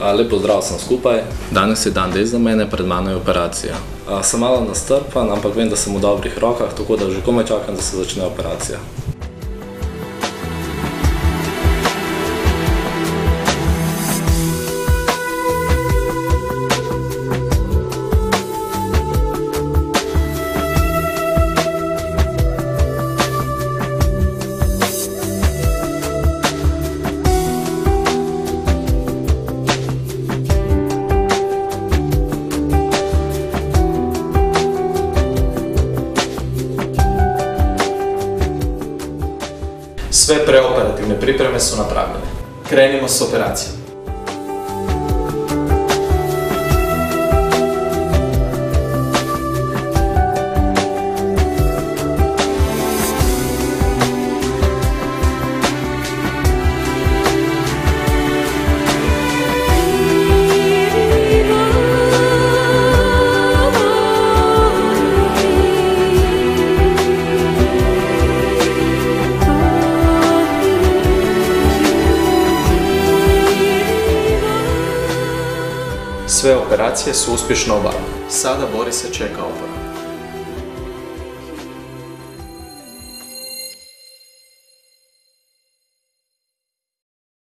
Lepo zdrav sem skupaj. Danes je dan D za mene, pred mano je operacija. Sem malo nastrpan, ampak vem, da sem v dobrih rokah, tako da že komaj čakam, da se začne operacija. Sve preoperativne pripreme su napravljene. Krenimo s operacijom. Sve operacije su uspješno obavljene. Sada Borisa čeka oporavak.